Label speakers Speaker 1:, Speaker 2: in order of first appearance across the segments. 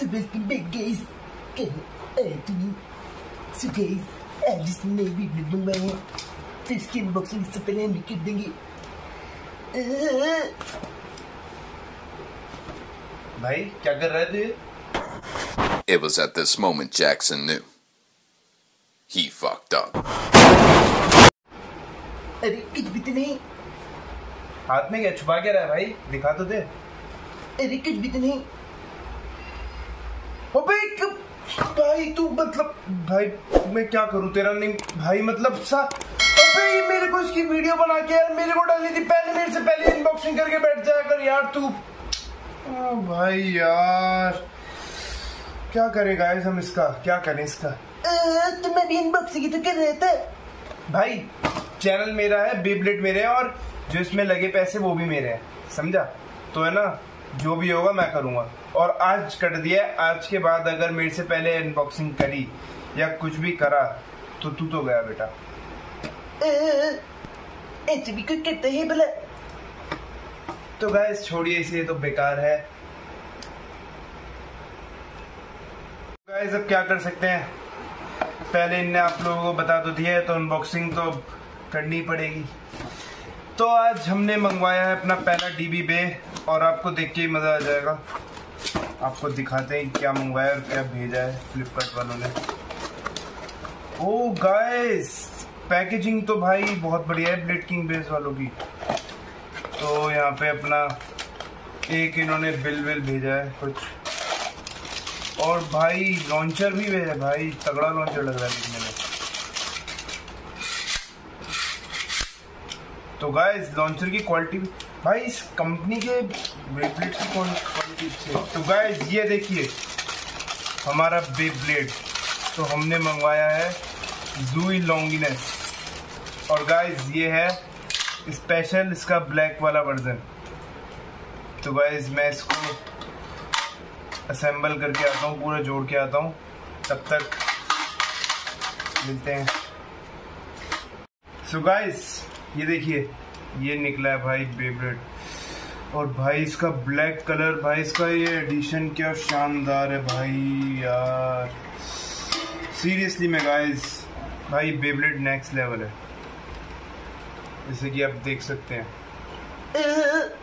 Speaker 1: Back Anthony. So guys, आज इसने नई वीडियो मंगवाए हैं तो इसकी अनबॉक्सिंग इससे पहले हम कर देंगे
Speaker 2: भाई क्या कर रहे थे?
Speaker 3: It was at this moment Jackson knew. He fucked up.
Speaker 1: अरे कुछ भी तो नहीं।
Speaker 2: हाथ में क्या छुपा के रहा है भाई? दिखा तो दे।
Speaker 1: अरे कुछ भी तो नहीं
Speaker 2: ओ भाई कब भाई तू मतलब भाई मैं क्या करूँ? तेरा नहीं भाई मतलब सा अबे ये मेरे को इसकी वीडियो बना के यार मेरे को डालनी थी पहले मेरे से पहले अनबॉक्सिंग करके बैठ जाया कर यार तू। भाई यार क्या करें गाइस हम इसका? क्या करें इसका?
Speaker 1: आ, तो मैं भी अनबॉक्सिंग तो कर रहा था।
Speaker 2: भाई चैनल मेरा है बेब्लेट मेरे हैं और जो इसमें लगे पैसे वो भी मेरे हैं समझा? तो है ना? जो भी होगा मैं करूँगा। और आज कर दिया आज के बाद अगर मेरे से पहले अनबॉक्सिंग करी या कुछ भी करा तो तू तो गया बेटा।
Speaker 1: ऐसे भी करता है भला
Speaker 2: तो गैस छोड़िए इसे तो बेकार है। गाइस अब क्या कर सकते हैं? पहले इनने आप लोगों को बता तो दिया है तो अनबॉक्सिंग तो करनी पड़ेगी। तो आज हमने मंगवाया है अपना पहला डीबी बे और आपको देख के ही मज़ा आ जाएगा। आपको दिखाते हैं क्या मंगवाया और क्या भेजा है फ्लिपकार्ट वालों ने। ओ गाइस पैकेजिंग तो भाई बहुत बढ़िया है ब्लेड किंग बेस वालों की। तो यहाँ पे अपना एक इन्होंने बिल विल भेजा है कुछ। और भाई लॉन्चर भी भेजा है भाई, तगड़ा लॉन्चर लग रहा है दिखने में तो गाइस लॉन्चर की क्वालिटी भाई, इस कंपनी के बेब्लेड की क्वालिटी अच्छी है। तो गाइस ये देखिए, हमारा बेब्लेड तो हमने मंगवाया है जूई लॉन्गिनेस और गाइस ये है स्पेशल इसका ब्लैक वाला वर्जन तो गाइस मैं इसको असेंबल करके आता हूँ, पूरा जोड़ के आता हूँ। तब तक मिलते हैं। सो so गाइस ये देखिए ये निकला है भाई बेब्लेड और भाई इसका ब्लैक कलर भाई इसका ये एडिशन क्या शानदार है भाई यार। सीरियसली मैं गाइस भाई बेब्लेड नेक्स्ट लेवल है। जैसे कि आप देख सकते हैं।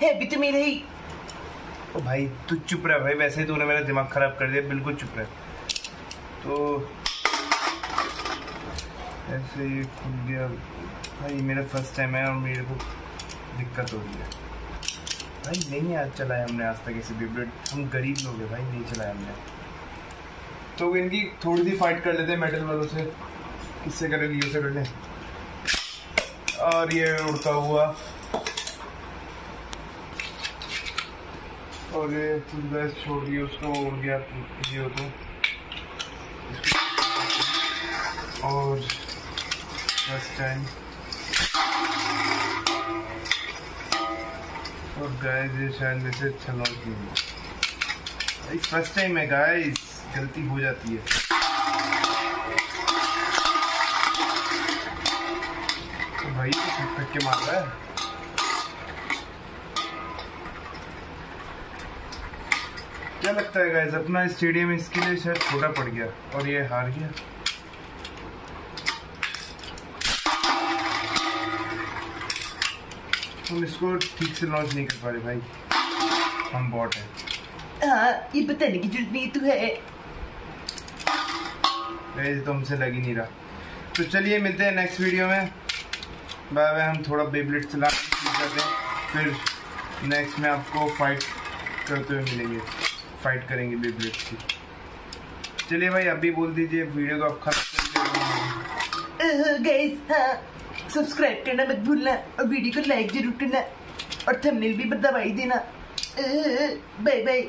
Speaker 1: है भी तो मेरा ही
Speaker 2: ओ भाई तू चुप रहा भाई वैसे ही तूने मेरा दिमाग खराब कर दिया बिल्कुल चुप रहा। तो ऐसे ये खुल गया। भाई मेरा फ़र्स्ट टाइम है और मेरे को दिक्कत हो रही है। भाई, नहीं आज चलाया हमने आज तक ऐसे बेब्लेट हम गरीब लोग हैं भाई, नहीं चलाया हमने। तो इनकी थोड़ी सी फाइट कर लेते हैं मेटल वालों से। किससे करें लियो से कर लें? और ये उड़ता हुआ। और ये गैस छोड़ दिया उसको उड़ गया ये हो। तो और फ़र्स्ट टाइम ये शायद मेरे से अच्छा नहीं फ़र्स्ट टाइम है गाइस गलती हो जाती है। तो भाई तो के मार रहा है। क्या लगता है गाइस अपना स्टेडियम इसके लिए शायद छोटा पड़ गया और ये हार गया। हम इसको ठीक से लॉन्च नहीं कर पा रहे भाई। हम बॉट है।
Speaker 1: हाँ ये बताने की ज़रूरत नहीं तो है
Speaker 2: तो हमसे लग ही नहीं रहा। तो चलिए मिलते हैं नेक्स्ट वीडियो में। बाय बाय हम थोड़ा बेबलेट चला जाते हैं। फिर नेक्स्ट में आपको फाइट करते हुए मिलेंगे। फाइट करेंगे बेबलेट की। चलिए भाई अभी बोल दीजिए वीडियो को आप खत्म
Speaker 1: गाइस हाँ। सब्सक्राइब करना मत भूलना और वीडियो को लाइक ज़रूर करना और थंबनेल भी दबाई देना। Bye bye